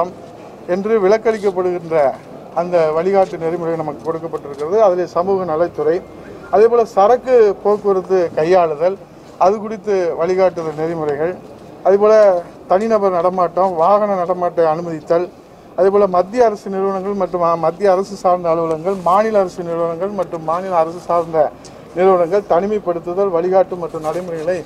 திட்டம் என்று விலக்களிக்கப்படுகின்ற அந்த வழிகாட்டு நெறிமுறை நமக்கு கொடுக்கப்பட்டிருக்கிறது. அதில் சமூக நலத்துறை அதே போல் சரக்கு போக்குவரத்து கையாளுதல் அது குறித்து வழிகாட்டுதல் நெறிமுறைகள் அதேபோல் தனிநபர் நடமாட்டம் வாகன நடமாட்டை அனுமதித்தல் அதேபோல் மத்திய அரசு நிறுவனங்கள் மற்றும் மத்திய அரசு சார்ந்த அலுவலகங்கள் மாநில அரசு நிறுவனங்கள் மற்றும் மாநில அரசு சார்ந்த நிறுவனங்கள் தனிமைப்படுத்துதல் வழிகாட்டு மற்றும் நடைமுறைகளை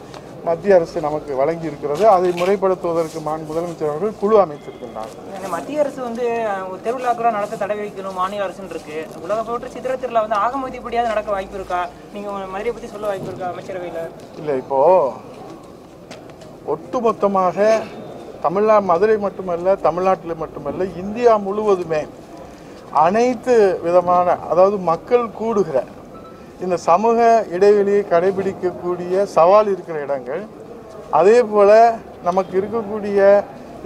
மத்திய அரசு நமக்கு வழங்கி இருக்கிறது அதை முறைப்படுத்துவதற்கு மாண்பு முதலமைச்சர் அவர்கள் குழு அமைத்திருக்கின்றார் மத்திய அரசு வந்து அஹ், ஒரு திருவிழாக்களை நடத்த தடை வைக்கணும் மாநில அரசுன்னு இருக்கு. உலக போட்டு சித்திர திருவிழா வந்து ஆகமதிப்படியாவது நடக்க வாய்ப்பு இருக்கா? நீங்க மதுரையை பத்தி சொல்ல வாய்ப்பு இருக்கா அமைச்சரவையில? இல்லை இப்போ ஒட்டுமொத்தமாக தமிழ்நா மதுரை மட்டுமல்ல தமிழ்நாட்டில் மட்டுமல்ல இந்தியா முழுவதுமே அனைத்து விதமான அதாவது மக்கள் கூடுகிற இந்த சமூக இடைவெளியை கடைபிடிக்கக்கூடிய சவால் இருக்கிற இடங்கள் அதே போல் நமக்கு இருக்கக்கூடிய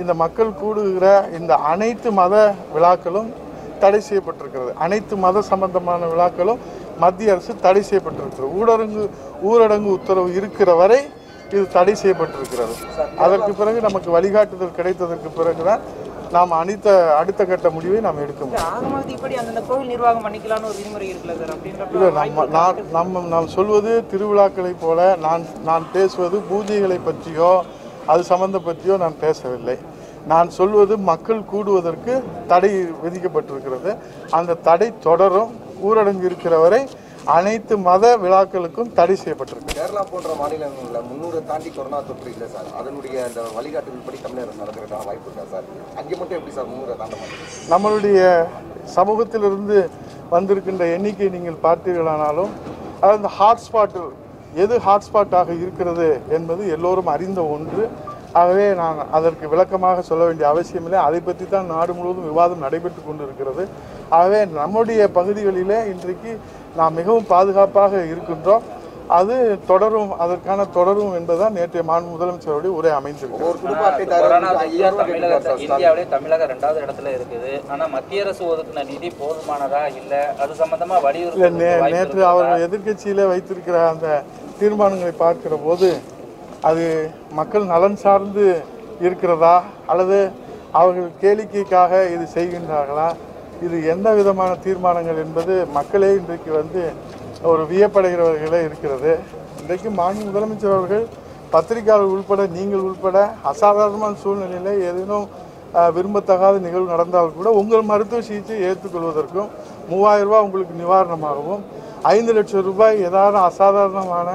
இந்த மக்கள் கூடுகிற இந்த அனைத்து மத விழாக்களும் தடை செய்யப்பட்டிருக்கிறது. அனைத்து மத சம்பந்தமான விழாக்களும் மத்திய அரசு தடை செய்யப்பட்டிருக்கிறது. ஊரடங்கு ஊரடங்கு உத்தரவு இருக்கிற வரை இது தடை செய்யப்பட்டிருக்கிறது. அதற்கு பிறகு நமக்கு வழிகாட்டுதல் கிடைத்ததற்கு பிறகுதான் நாம் அனைத்த அடுத்த கட்ட முடிவை நாம் எடுக்க முடியும். நம்ம நாம் சொல்வது திருவிழாக்களை போல நான் நான் பேசுவது பூஜைகளை பற்றியோ அது சம்பந்த பற்றியோ நான் பேசவில்லை. நான் சொல்வது மக்கள் கூடுவதற்கு தடை விதிக்கப்பட்டிருக்கிறது. அந்த தடை தொடரும் ஊரடங்கு இருக்கிற வரை அனைத்து மத விழாக்களுக்கும் தடை செய்யப்பட்டிருக்கு. கேரளா போன்ற மாநிலங்களில் முன்னூறு தாண்டி கொரோனா தொற்று இல்லை சார். அதனுடைய அந்த வழிகாட்டுதல் படி தமிழக நடக்கிறதுக்கான வாய்ப்பு இருக்கா சார்? அங்கே மட்டும் எப்படி சார் முன்னூறு தாண்ட நம்மளுடைய சமூகத்திலிருந்து வந்திருக்கின்ற எண்ணிக்கை நீங்கள் பார்த்தீர்களானாலும் அதாவது இந்த ஹாட்ஸ்பாட்டில் எது ஹாட்ஸ்பாட்டாக இருக்கிறது என்பது எல்லோரும் அறிந்த ஒன்று. ஆகவே நான் அதற்கு விளக்கமாக சொல்ல வேண்டிய அவசியமில்லை. அதை பற்றி தான் நாடு முழுவதும் விவாதம் நடைபெற்று கொண்டிருக்கிறது. ஆகவே நம்முடைய பகுதிகளிலே இன்றைக்கு நாம் மிகவும் பாதுகாப்பாக இருக்கின்றோம். அது தொடரும் அதற்கான தொடரும் என்பதுதான் நேற்றைய மாண்பு முதலமைச்சருடைய உரை தமிழக சார் இந்தியாவிலே தமிழகம் ரெண்டாவது இடத்துல இருக்குது. ஆனா மத்திய அரசு ஒதுக்குன நிதி போதுமானதா இல்ல? அது சம்பந்தமா வலியுறுத்த நே நேற்று அவர்கள் எதிர்க்கட்சியில் வைத்திருக்கிற அந்த தீர்மானங்களை பார்க்கிற போது அது மக்கள் நலன் சார்ந்து இருக்கிறதா அல்லது அவர்கள் கேளிக்கைக்காக இது செய்கின்றார்களா? இது எந்த விதமான தீர்மானங்கள் என்பது மக்களே இன்றைக்கு வந்து ஒரு வியப்படைகிறவர்களே இருக்கிறது. இன்றைக்கு மாநில முதலமைச்சர் அவர்கள் பத்திரிகையாளர் உள்பட நீங்கள் உள்பட அசாதாரணமான சூழ்நிலையில் ஏதேனும் விரும்பத்தகாத நிகழ்வு நடந்தால் கூட உங்கள் மருத்துவ சிகிச்சை ஏற்றுக்கொள்வதற்கும் மூவாயிரம் ரூபா உங்களுக்கு நிவாரணமாகவும் ஐந்து லட்சம் ரூபாய் ஏதாவது அசாதாரணமான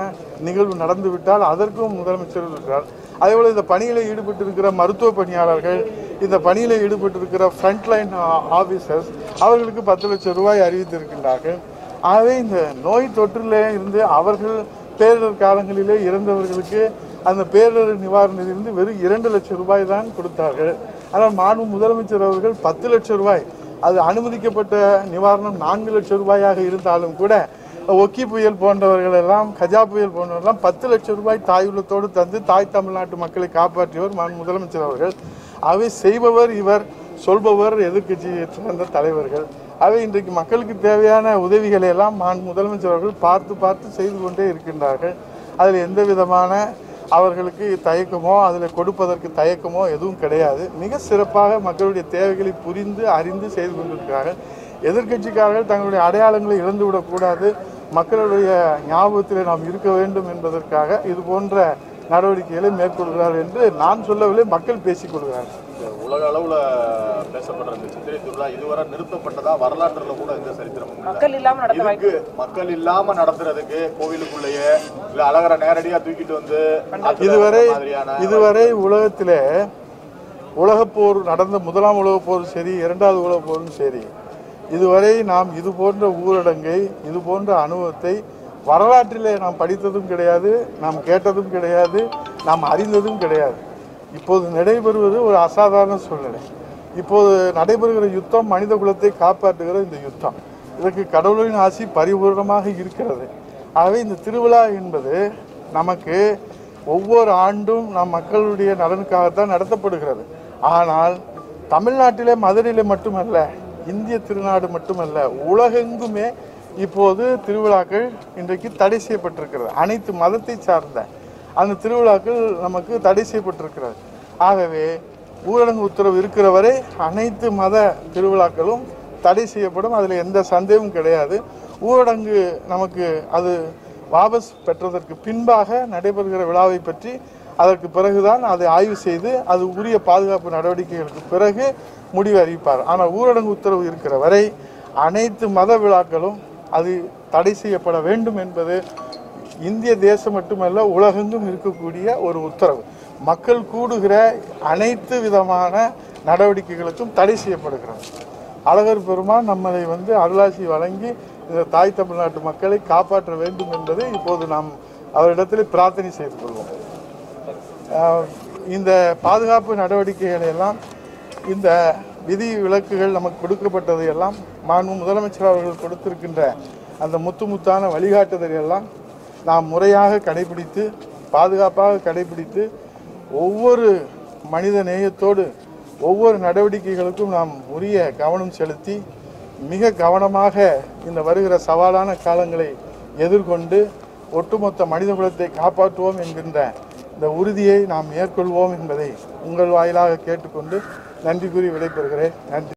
நிகழ்வு நடந்துவிட்டால் அதற்கும் முதலமைச்சர் இருக்கிறார். அதேபோல் இந்த பணியில் ஈடுபட்டிருக்கிற மருத்துவ பணியாளர்கள் இந்த பணியில் ஈடுபட்டிருக்கிற ஃப்ரண்ட்லைன் ஆஃபீஸர்ஸ் அவர்களுக்கு பத்து லட்சம் ரூபாய் அறிவித்திருக்கின்றார்கள். ஆகவே இந்த நோய் தொற்றிலே இருந்து அவர்கள் பேரிடர் காலங்களிலே இறந்தவர்களுக்கு அந்த பேரிடர் நிவாரணத்திலிருந்து வெறும் இரண்டு லட்சம் ரூபாய் தான் கொடுத்தார்கள். ஆனால் மாண்பு முதலமைச்சர் அவர்கள் பத்து லட்சம் ரூபாய் அது அனுமதிக்கப்பட்ட நிவாரணம் நான்கு லட்சம் ரூபாயாக இருந்தாலும் கூட ஒக்கி புயல் போன்றவர்கள் எல்லாம் கஜா புயல் போன்றவர்கள்லாம் பத்து லட்சம் ரூபாய் தாயுள்ளத்தோடு தந்து தாய் தமிழ்நாட்டு மக்களை காப்பாற்றியவர் மான் முதலமைச்சர் அவர்கள். அவை செய்பவர் இவர் சொல்பவர் எதிர்க்கட்சியை சேர்ந்த தலைவர்கள். அவை இன்றைக்கு மக்களுக்கு தேவையான உதவிகளை எல்லாம் முதலமைச்சர் அவர்கள் பார்த்து பார்த்து செய்து கொண்டே இருக்கின்றார்கள். அதில் எந்த விதமான அவர்களுக்கு தயக்கமோ அதில் கொடுப்பதற்கு தயக்கமோ எதுவும் கிடையாது. மிக சிறப்பாக மக்களுடைய தேவைகளை புரிந்து அறிந்து செய்து கொண்டிருக்கிறார்கள். எதிர்கட்சிக்காரர்கள் தங்களுடைய அடையாளங்களை இழந்துவிடக்கூடாது மக்களுடைய ஞாபகத்தில் நாம் இருக்க வேண்டும் என்பதற்காக இது போன்ற நடவடிக்கைகளை மேற்கொள்கிறார் என்று நான் சொல்லவில்லை மக்கள் பேசிக் கொள்கிறார்கள். உலக அளவுல பேசப்படுற இந்த சித்திரை திருவிழா இதுவரை நிறுத்தப்பட்டதா வரலாற்றுல கூட எந்த சரித்திரமும் இல்லை. மக்கள் இல்லாம இதுக்கு மக்கள் இல்லாம நடத்துறதுக்கு கோவிலுக்குள்ளேயே இல்ல அழகரை நேரடியா தூக்கிட்டு வந்து இதுவரை இதுவரை உலகத்திலே உலகப்போர் நடந்த முதலாம் உலகப் போர் சரி இரண்டாவது உலகப் போரும் சரி இதுவரை நாம் இது போன்ற ஊரடங்கை இது போன்ற அனுபவத்தை வரலாற்றிலே நாம் படித்ததும் கிடையாது நாம் கேட்டதும் கிடையாது நாம் அறிந்ததும் கிடையாது. இப்போது நடைபெறுவது ஒரு அசாதாரண சூழ்நிலை. இப்போது நடைபெறுகிற யுத்தம் மனித குலத்தை காப்பாற்றுகிற இந்த யுத்தம். இதற்கு கடவுளின் ஆசி பரிபூர்ணமாக இருக்கிறது. ஆகவே இந்த திருவிழா என்பது நமக்கு ஒவ்வொரு ஆண்டும் நம் மக்களுடைய நலனுக்காகத்தான் நடத்தப்படுகிறது. ஆனால் தமிழ்நாட்டிலே மதுரையில் மட்டுமல்ல இந்திய திருநாடு மட்டுமல்ல உலகெங்குமே இப்போது திருவிழாக்கள் இன்றைக்கு தடை செய்யப்பட்டிருக்கிறது. அனைத்து மதத்தை சார்ந்த அந்த திருவிழாக்கள் நமக்கு தடை செய்யப்பட்டிருக்கிறது. ஆகவே ஊரடங்கு உத்தரவு இருக்கிற வரை அனைத்து மத திருவிழாக்களும் தடை செய்யப்படும். அதில் எந்த சந்தேகமும் கிடையாது. ஊரடங்கு நமக்கு அது வாபஸ் பெற்றதற்கு பின்பாக நடைபெறுகிற விழாவை பற்றி அதற்கு பிறகுதான் அதை ஆய்வு செய்து அது உரிய பாதுகாப்பு நடவடிக்கைகளுக்கு பிறகு முடிவு அறிவிப்பார். ஆனால் ஊரடங்கு உத்தரவு இருக்கிற வரை அனைத்து மத விழாக்களும் அது தடை செய்யப்பட வேண்டும் என்பது இந்திய தேசம் மட்டுமல்ல உலகெங்கும் இருக்கக்கூடிய ஒரு உத்தரவு. மக்கள் கூடுகிற அனைத்து விதமான நடவடிக்கைகளுக்கும் தடை செய்யப்படுகிறது. அழகர் பெருமான் நம்மளை வந்து அருளாசி வழங்கி இந்த தாய் தமிழ்நாட்டு மக்களை காப்பாற்ற வேண்டும் என்பதை இப்போது நாம் அவரிடத்தில் பிரார்த்தனை செய்து கொள்வோம். இந்த பாதுகாப்பு நடவடிக்கைகளை எல்லாம் இந்த விதி விலக்குகள் நமக்கு கொடுக்கப்பட்டதை எல்லாம் மாண்பு முதலமைச்சர் அவர்கள் கொடுத்திருக்கின்ற அந்த முத்து முத்தான வழிகாட்டுதல் எல்லாம் நாம் முறையாக கடைபிடித்து பாதுகாப்பாக கடைபிடித்து ஒவ்வொரு மனித நேயத்தோடு ஒவ்வொரு நடவடிக்கைகளுக்கும் நாம் உரிய கவனம் செலுத்தி மிக கவனமாக இந்த வருகிற சவாலான காலங்களை எதிர்கொண்டு ஒட்டுமொத்த மனித குலத்தை காப்பாற்றுவோம் என்கின்ற இந்த உறுதியை நாம் மேற்கொள்வோம் என்பதை உங்கள் வாயிலாக கேட்டுக்கொண்டு நன்றி கூறி விடைபெறுகிறேன். நன்றி.